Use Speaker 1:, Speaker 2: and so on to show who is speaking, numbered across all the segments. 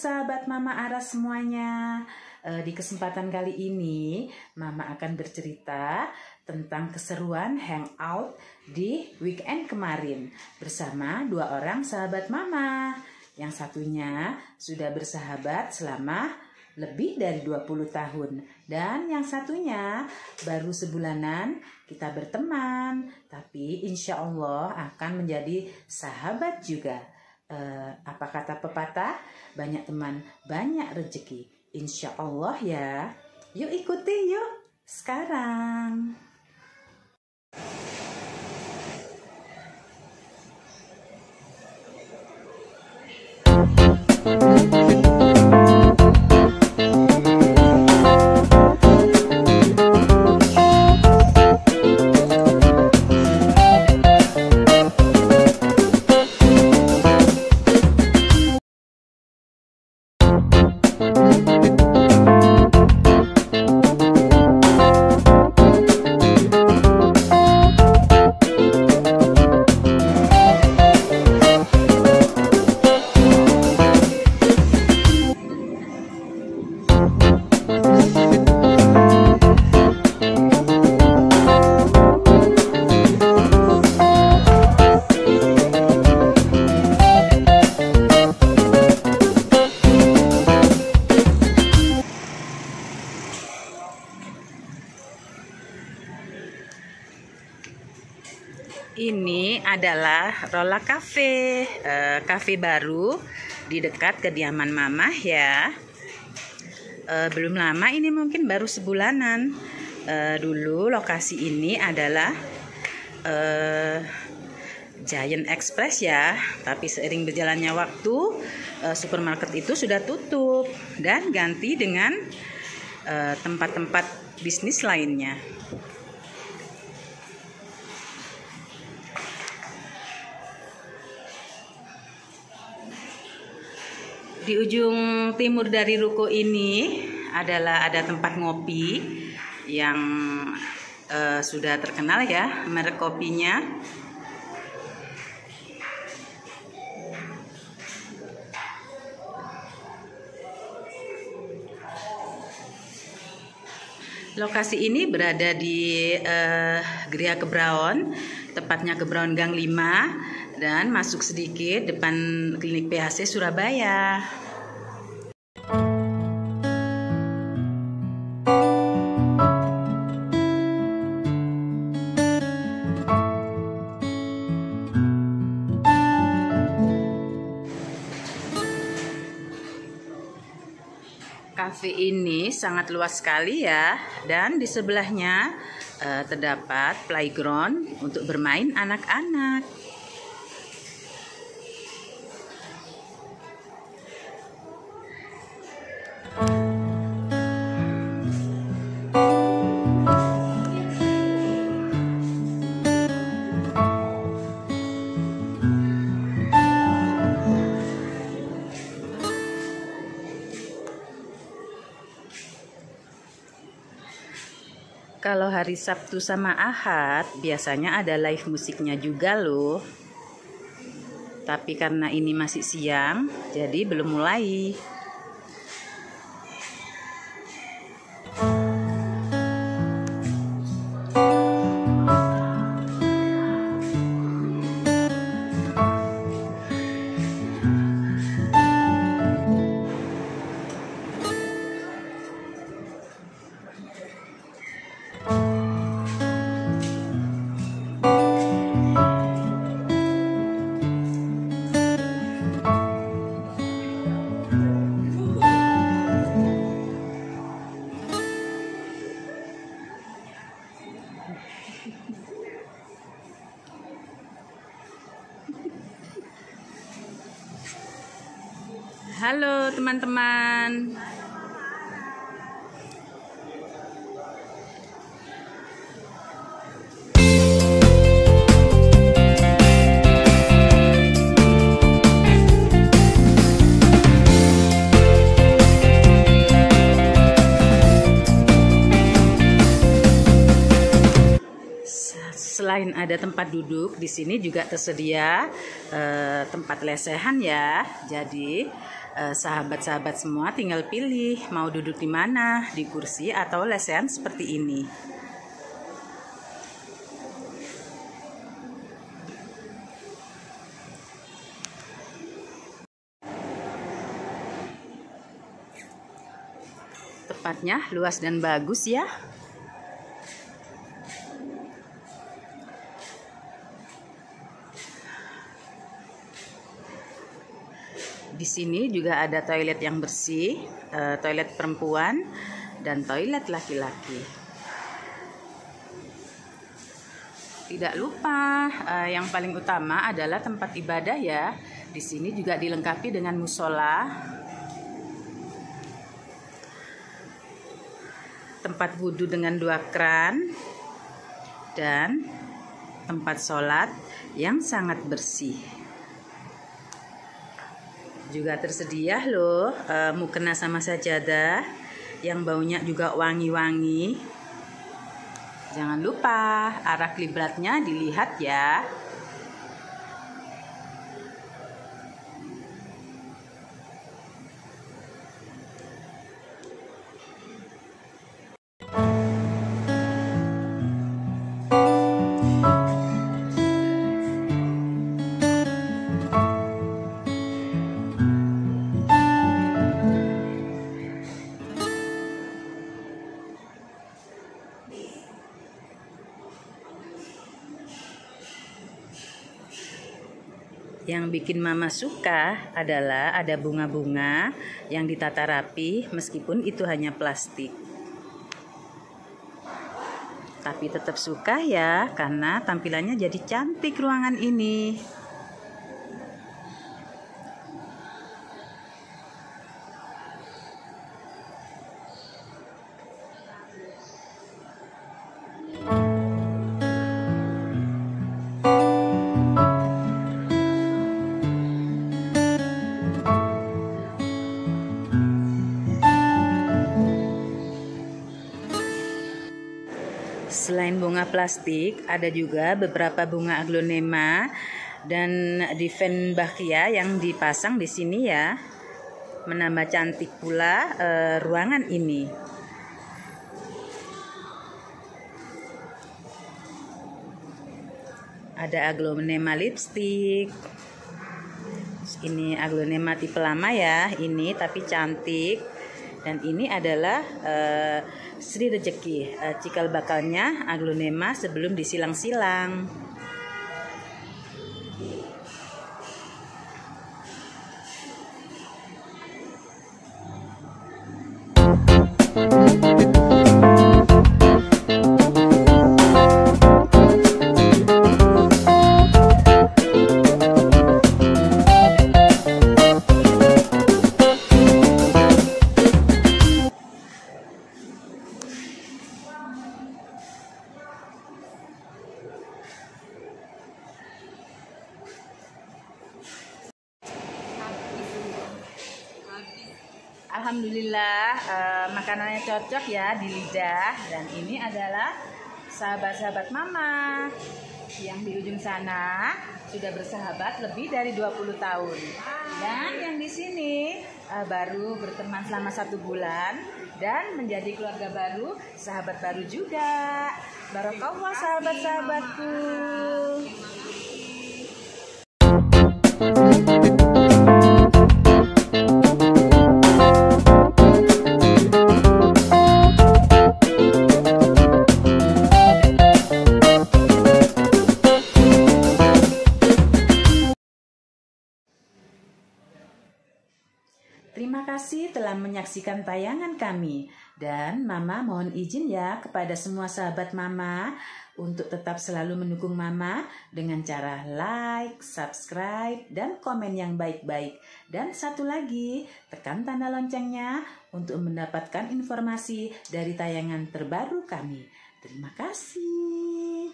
Speaker 1: sahabat Mama Aras semuanya. Eh, di kesempatan kali ini, Mama akan bercerita tentang keseruan hangout di weekend kemarin bersama dua orang sahabat Mama. Yang satunya sudah bersahabat selama lebih dari 20 tahun dan yang satunya baru sebulanan kita berteman tapi insya Allah akan menjadi sahabat juga eh, apa kata pepatah? Banyak teman banyak rezeki insya Allah ya. Yuk ikuti yuk. Sekarang. Ini Rola Cafe, eh, cafe baru di dekat kediaman Mama ya. Eh, belum lama ini mungkin baru sebulanan. Eh, dulu lokasi ini adalah eh, Giant Express ya, tapi seiring berjalannya waktu eh, supermarket itu sudah tutup dan ganti dengan eh, tempat-tempat bisnis lainnya. Di ujung timur dari ruko ini adalah ada tempat ngopi yang eh, sudah terkenal ya merek kopinya. Lokasi ini berada di eh, Gria Kebraon, tepatnya Kebraon Gang 5 dan masuk sedikit depan klinik PHC Surabaya. Cafe ini sangat luas sekali ya dan di sebelahnya eh, terdapat playground untuk bermain anak-anak. Kalau hari Sabtu sama Ahad biasanya ada live musiknya juga loh. Tapi karena ini masih siang, jadi belum mulai. Teman-teman. Selain ada tempat duduk, di sini juga tersedia eh, tempat lesehan ya. Jadi sahabat-sahabat semua tinggal pilih mau duduk di mana, di kursi atau lesehan seperti ini. Tepatnya luas dan bagus ya. Di sini juga ada toilet yang bersih, uh, toilet perempuan dan toilet laki-laki. Tidak lupa, uh, yang paling utama adalah tempat ibadah ya. Di sini juga dilengkapi dengan musola, tempat wudhu dengan dua kran, dan tempat sholat yang sangat bersih juga tersedia loh uh, mukena sama sajadah. Yang baunya juga wangi-wangi. Jangan lupa arah kiblatnya dilihat ya Yang bikin mama suka adalah ada bunga-bunga yang ditata rapi meskipun itu hanya plastik. Tapi tetap suka ya karena tampilannya jadi cantik ruangan ini. Plastik, ada juga beberapa bunga aglonema dan Diefenbachia yang dipasang di sini ya. Menambah cantik pula uh, ruangan ini. Ada aglonema lipstick. Ini aglonema tipe lama ya, ini tapi cantik. Dan ini adalah uh, Sri Rezeki, uh, cikal bakalnya aglonema sebelum disilang-silang. Alhamdulillah uh, makanannya cocok ya di lidah. Dan ini adalah sahabat-sahabat mama yang di ujung sana sudah bersahabat lebih dari 20 tahun. Dan yang di sini uh, baru berteman selama satu bulan dan menjadi keluarga baru sahabat baru juga. Barokallah sahabat-sahabatku menyaksikan tayangan kami dan Mama mohon izin ya kepada semua sahabat Mama untuk tetap selalu mendukung Mama dengan cara like, subscribe, dan komen yang baik-baik. Dan satu lagi, tekan tanda loncengnya untuk mendapatkan informasi dari tayangan terbaru kami. Terima kasih.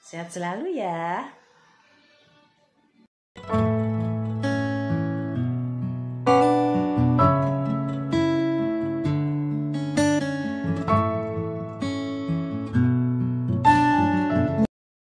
Speaker 1: Sehat selalu ya.